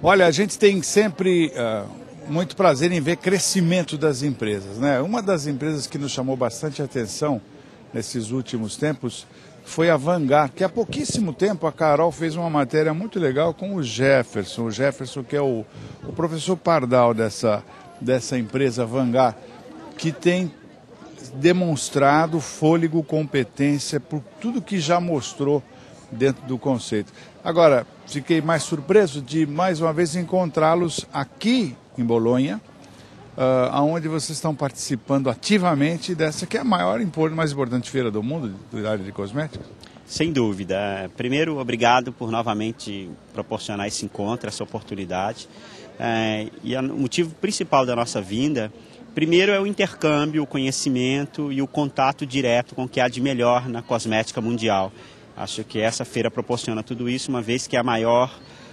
Olha, a gente tem sempre uh, muito prazer em ver crescimento das empresas. Né? Uma das empresas que nos chamou bastante atenção nesses últimos tempos foi a Vanguard, que há pouquíssimo tempo a Carol fez uma matéria muito legal com o Jefferson, o Jefferson que é o, o professor Pardal dessa, dessa empresa Vanguard, que tem demonstrado fôlego, competência por tudo que já mostrou dentro do conceito. Agora, fiquei mais surpreso de mais uma vez encontrá-los aqui em Bolonha, uh, onde vocês estão participando ativamente dessa que é a maior, mais importante feira do mundo, da área de cosméticos? Sem dúvida. Primeiro, obrigado por novamente proporcionar esse encontro, essa oportunidade. É, e o motivo principal da nossa vinda, primeiro é o intercâmbio, o conhecimento e o contato direto com o que há de melhor na cosmética mundial. Acho que essa feira proporciona tudo isso, uma vez que é a maior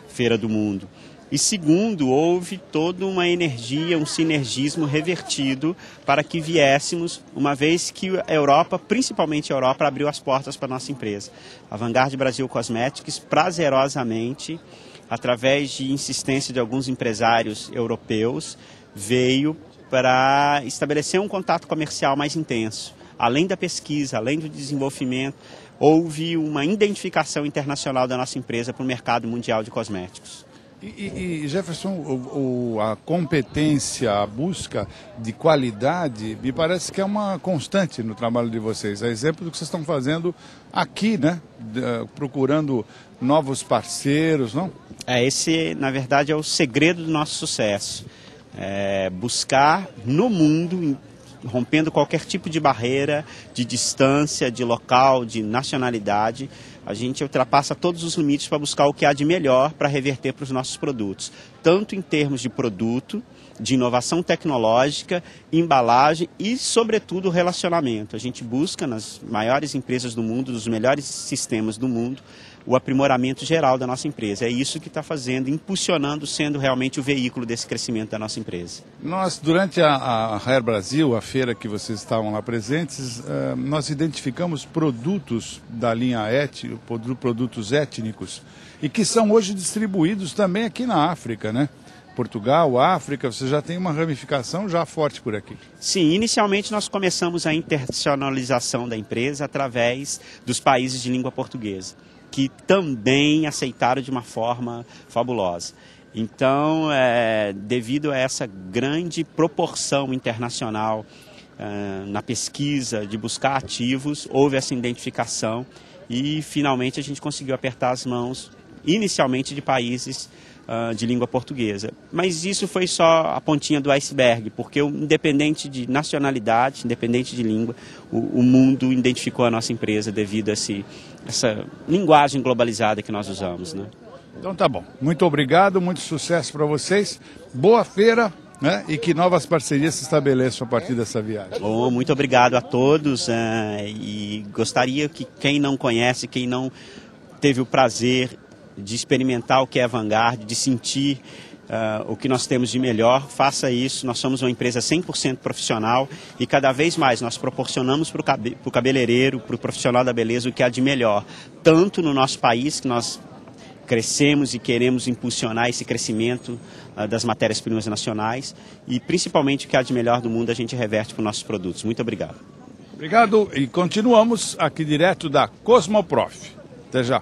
feira do mundo. E segundo, houve toda uma energia, um sinergismo revertido para que viéssemos, uma vez que a Europa, principalmente a Europa, abriu as portas para a nossa empresa. A Vanguard Brasil Cosmetics, prazerosamente, através de insistência de alguns empresários europeus, veio para estabelecer um contato comercial mais intenso. Além da pesquisa, além do desenvolvimento, houve uma identificação internacional da nossa empresa para o mercado mundial de cosméticos. E, e Jefferson, o, o, a competência, a busca de qualidade, me parece que é uma constante no trabalho de vocês. É exemplo do que vocês estão fazendo aqui, né? De, uh, procurando novos parceiros, não? É, esse, na verdade, é o segredo do nosso sucesso. É buscar no mundo, rompendo qualquer tipo de barreira, de distância, de local, de nacionalidade, a gente ultrapassa todos os limites para buscar o que há de melhor para reverter para os nossos produtos, tanto em termos de produto, de inovação tecnológica, embalagem e, sobretudo, relacionamento. A gente busca nas maiores empresas do mundo, nos melhores sistemas do mundo, o aprimoramento geral da nossa empresa. É isso que está fazendo, impulsionando, sendo realmente o veículo desse crescimento da nossa empresa. Nós, durante a, a Hair Brasil, a feira que vocês estavam lá presentes, uh, nós identificamos produtos da linha ET, produtos étnicos, e que são hoje distribuídos também aqui na África, né? Portugal, África, você já tem uma ramificação já forte por aqui. Sim, inicialmente nós começamos a internacionalização da empresa através dos países de língua portuguesa que também aceitaram de uma forma fabulosa. Então, é, devido a essa grande proporção internacional é, na pesquisa de buscar ativos, houve essa identificação e finalmente a gente conseguiu apertar as mãos, inicialmente de países uh, de língua portuguesa. Mas isso foi só a pontinha do iceberg, porque independente de nacionalidade, independente de língua, o, o mundo identificou a nossa empresa devido a esse, essa linguagem globalizada que nós usamos. Né? Então tá bom. Muito obrigado, muito sucesso para vocês. Boa feira. Né? E que novas parcerias se estabeleçam a partir dessa viagem. Bom, muito obrigado a todos uh, e gostaria que quem não conhece, quem não teve o prazer de experimentar o que é Vanguard, de sentir uh, o que nós temos de melhor, faça isso. Nós somos uma empresa 100% profissional e cada vez mais nós proporcionamos para o cabe cabeleireiro, para o profissional da beleza, o que há de melhor, tanto no nosso país, que nós crescemos e queremos impulsionar esse crescimento uh, das matérias-primas nacionais e principalmente o que há de melhor do mundo a gente reverte para os nossos produtos. Muito obrigado. Obrigado e continuamos aqui direto da Cosmoprof. Até já.